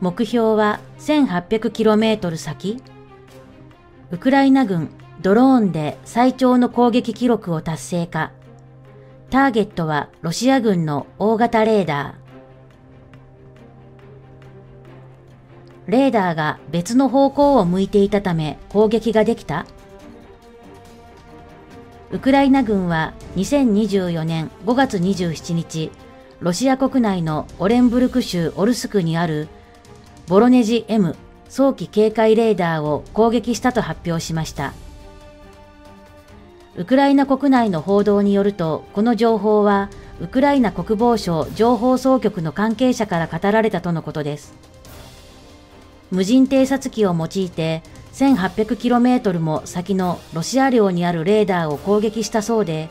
目標は 1800km 先ウクライナ軍ドローンで最長の攻撃記録を達成かターゲットはロシア軍の大型レーダー。レーダーが別の方向を向いていたため攻撃ができたウクライナ軍は2024年5月27日、ロシア国内のオレンブルク州オルスクにあるボロネジ M 早期警戒レーダーを攻撃したと発表しました。ウクライナ国内の報道によると、この情報はウクライナ国防省情報総局の関係者から語られたとのことです。無人偵察機を用いて 1800km も先のロシア領にあるレーダーを攻撃したそうで、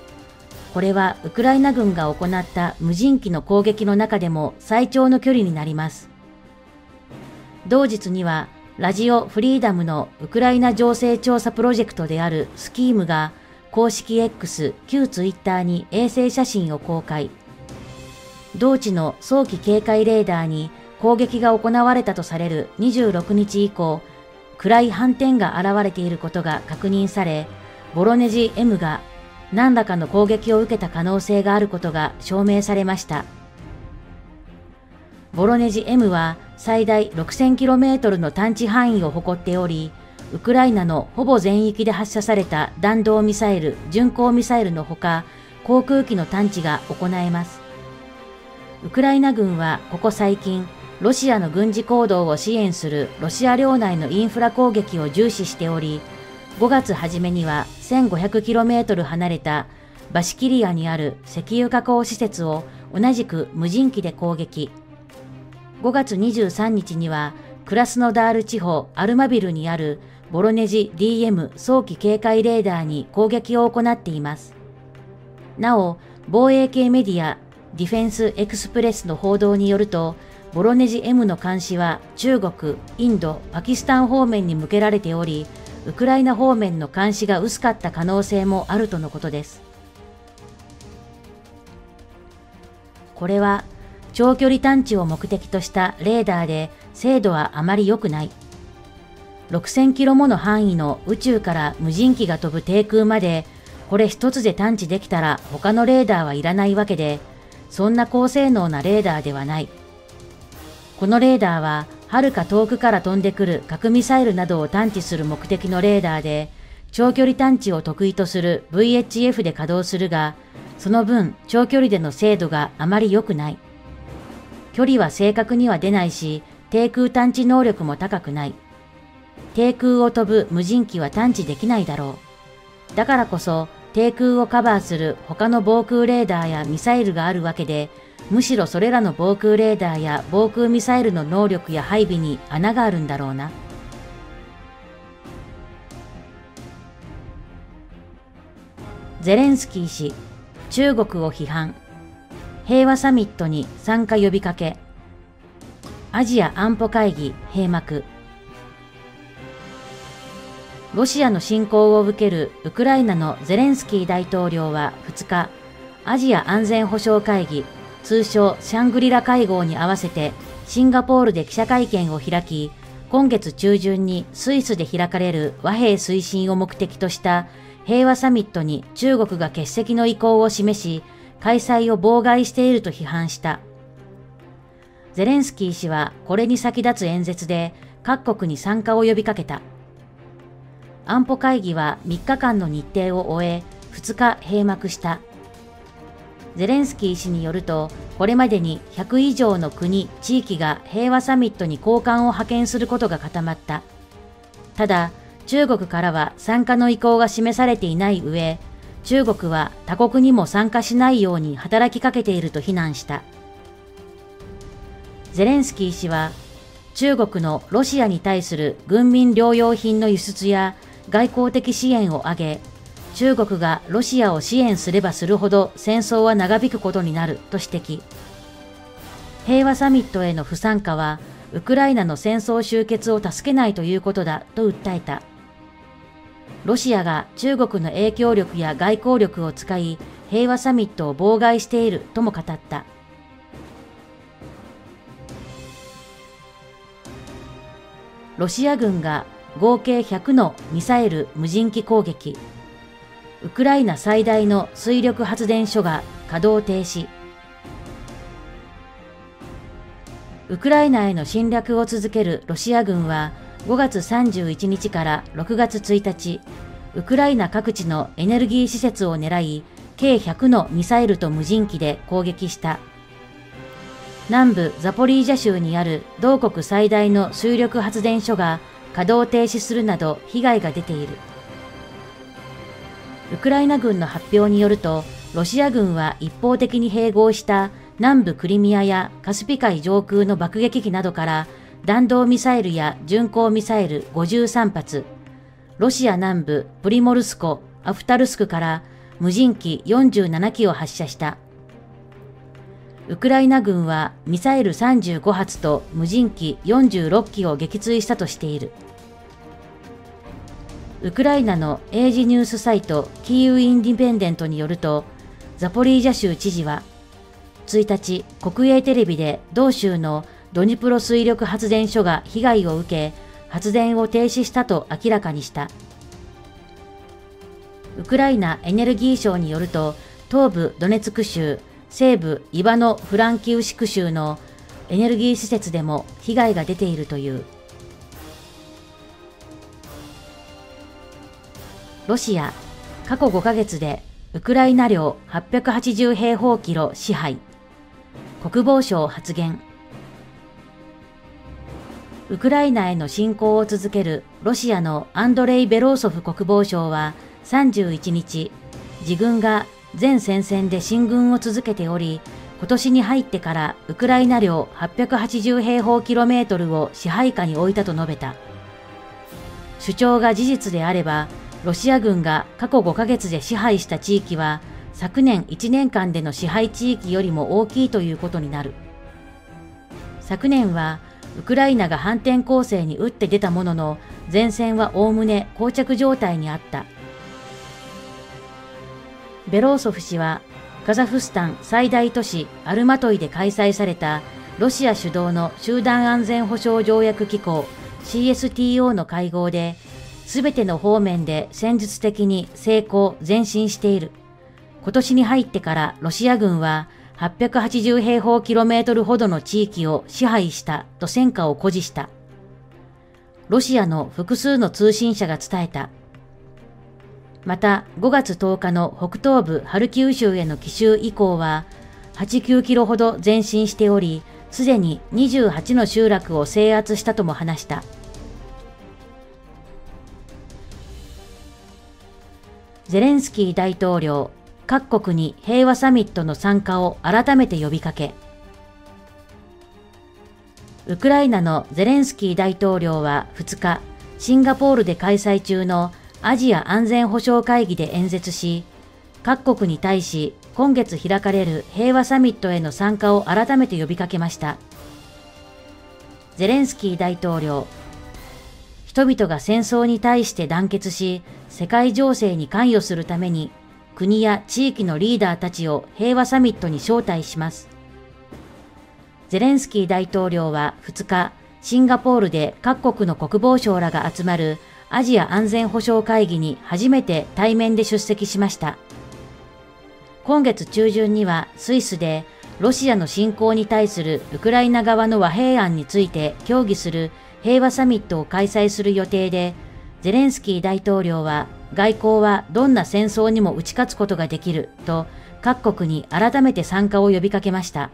これはウクライナ軍が行った無人機の攻撃の中でも最長の距離になります。同日には、ラジオフリーダムのウクライナ情勢調査プロジェクトであるスキームが公式 X 旧ツイッターに衛星写真を公開。同地の早期警戒レーダーに攻撃が行われたとされる26日以降、暗い斑点が現れていることが確認され、ボロネジ M が何らかの攻撃を受けた可能性があることが証明されました。ボロネジ M は最大 6000km の探知範囲を誇っており、ウクライナのほぼ全域で発射された弾道ミサイル、巡航ミサイルのほか、航空機の探知が行えます。ウクライナ軍はここ最近、ロシアの軍事行動を支援するロシア領内のインフラ攻撃を重視しており、5月初めには 1500km 離れたバシキリアにある石油加工施設を同じく無人機で攻撃。5月23日には、クラスノダール地方アルマビルにあるボロネジ DM 早期警戒レーダーに攻撃を行っています。なお、防衛系メディアディフェンスエクスプレスの報道によると、ボロネジ M の監視は中国、インド、パキスタン方面に向けられており、ウクライナ方面の監視が薄かった可能性もあるとのことです。これは長距離探知を目的としたレーダーで精度はあまり良くない。6000キロもの範囲の宇宙から無人機が飛ぶ低空まで、これ一つで探知できたら他のレーダーはいらないわけで、そんな高性能なレーダーではない。このレーダーは、はるか遠くから飛んでくる核ミサイルなどを探知する目的のレーダーで、長距離探知を得意とする VHF で稼働するが、その分長距離での精度があまり良くない。距離は正確には出ないし、低空探知能力も高くない。低空を飛ぶ無人機は探知できないだろう。だからこそ、低空をカバーする他の防空レーダーやミサイルがあるわけで、むしろそれらの防空レーダーや防空ミサイルの能力や配備に穴があるんだろうな。ゼレンスキー氏、中国を批判。平和サミットに参加呼びかけ、アジア安保会議閉幕。ロシアの侵攻を受けるウクライナのゼレンスキー大統領は2日、アジア安全保障会議、通称シャングリラ会合に合わせてシンガポールで記者会見を開き、今月中旬にスイスで開かれる和平推進を目的とした平和サミットに中国が欠席の意向を示し、開催を妨害していると批判した。ゼレンスキー氏はこれに先立つ演説で各国に参加を呼びかけた。安保会議は3日間の日程を終え、2日閉幕した。ゼレンスキー氏によると、これまでに100以上の国、地域が平和サミットに高官を派遣することが固まった。ただ、中国からは参加の意向が示されていない上、中国は他国にも参加しないように働きかけていると非難した。ゼレンスキー氏は、中国のロシアに対する軍民療養品の輸出や外交的支援を挙げ、中国がロシアを支援すればするほど戦争は長引くことになると指摘。平和サミットへの不参加は、ウクライナの戦争終結を助けないということだと訴えた。ロシアが中国の影響力や外交力を使い平和サミットを妨害しているとも語った。ロシア軍が合計100のミサイル無人機攻撃。ウクライナ最大の水力発電所が稼働停止。ウクライナへの侵略を続けるロシア軍は5月31日から6月1日、ウクライナ各地のエネルギー施設を狙い、計100のミサイルと無人機で攻撃した。南部ザポリージャ州にある同国最大の水力発電所が稼働停止するなど被害が出ている。ウクライナ軍の発表によると、ロシア軍は一方的に併合した南部クリミアやカスピ海上空の爆撃機などから弾道ミサイルや巡航ミサイル53発、ロシア南部プリモルスコ、アフタルスクから無人機47機を発射した。ウクライナ軍はミサイル35発と無人機46機を撃墜したとしている。ウクライナの英字ニュースサイトキーウ・インディペンデントによると、ザポリージャ州知事は1日、国営テレビで同州のドニプロ水力発電所が被害を受け、発電を停止したと明らかにした。ウクライナエネルギー省によると、東部ドネツク州、西部イバノ・フランキウシク州のエネルギー施設でも被害が出ているという。ロシア、過去5ヶ月でウクライナ領880平方キロ支配。国防省発言。ウクライナへの侵攻を続けるロシアのアンドレイ・ベローソフ国防相は31日、自軍が全戦線で進軍を続けており、今年に入ってからウクライナ領880平方キロメートルを支配下に置いたと述べた。主張が事実であれば、ロシア軍が過去5ヶ月で支配した地域は昨年1年間での支配地域よりも大きいということになる。昨年はウクライナが反転攻勢に打って出たものの、前線はおおむね膠着状態にあった。ベローソフ氏は、カザフスタン最大都市アルマトイで開催されたロシア主導の集団安全保障条約機構 CSTO の会合で、すべての方面で戦術的に成功、前進している。今年に入ってからロシア軍は880平方キロメートルほどの地域を支配したと戦果を誇示した。ロシアの複数の通信社が伝えた。また5月10日の北東部ハルキウ州への奇襲以降は8、9キロほど前進しており、すでに28の集落を制圧したとも話した。ゼレンスキー大統領各国に平和サミットの参加を改めて呼びかけ、ウクライナのゼレンスキー大統領は2日、シンガポールで開催中のアジア安全保障会議で演説し、各国に対し今月開かれる平和サミットへの参加を改めて呼びかけました。ゼレンスキー大統領、人々が戦争に対して団結し、世界情勢に関与するために国や地域のリーダーたちを平和サミットに招待します。ゼレンスキー大統領は2日、シンガポールで各国の国防省らが集まるアジア安全保障会議に初めて対面で出席しました。今月中旬にはスイスでロシアの侵攻に対するウクライナ側の和平案について協議する平和サミットを開催する予定で、ゼレンスキー大統領は外交はどんな戦争にも打ち勝つことができると各国に改めて参加を呼びかけました。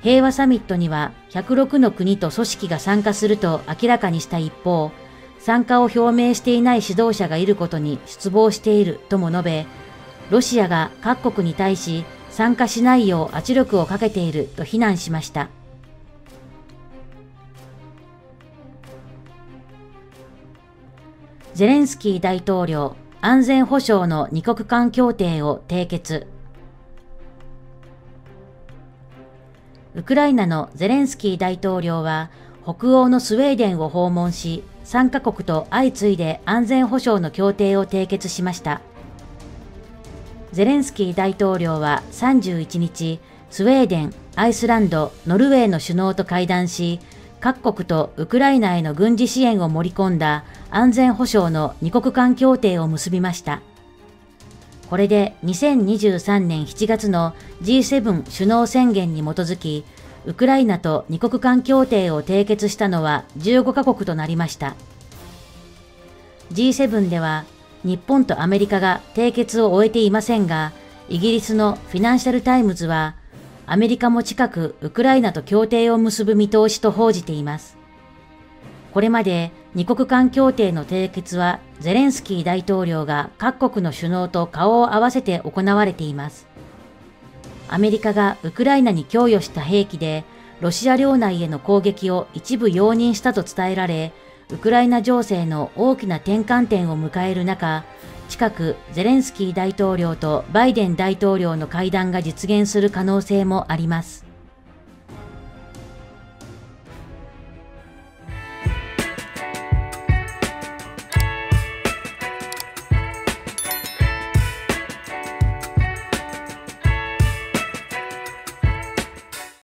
平和サミットには106の国と組織が参加すると明らかにした一方、参加を表明していない指導者がいることに失望しているとも述べ、ロシアが各国に対し参加しないよう圧力をかけていると非難しました。ゼレンスキー大統領安全保障の二国間協定を締結。ウクライナのゼレンスキー大統領は北欧のスウェーデンを訪問し、3カ国と相次いで安全保障の協定を締結しました。ゼレンスキー大統領は31日、スウェーデン、アイスランド、ノルウェーの首脳と会談し、各国とウクライナへの軍事支援を盛り込んだ安全保障の二国間協定を結びました。これで2023年7月の G7 首脳宣言に基づき、ウクライナと二国間協定を締結したのは15カ国となりました。G7 では日本とアメリカが締結を終えていませんが、イギリスのフィナンシャルタイムズはアメリカも近くウクライナと協定を結ぶ見通しと報じています。これまで二国間協定の締結はゼレンスキー大統領が各国の首脳と顔を合わせて行われています。アメリカがウクライナに供与した兵器でロシア領内への攻撃を一部容認したと伝えられ、ウクライナ情勢の大きな転換点を迎える中、近くゼレンスキー大統領とバイデン大統領の会談が実現する可能性もあります。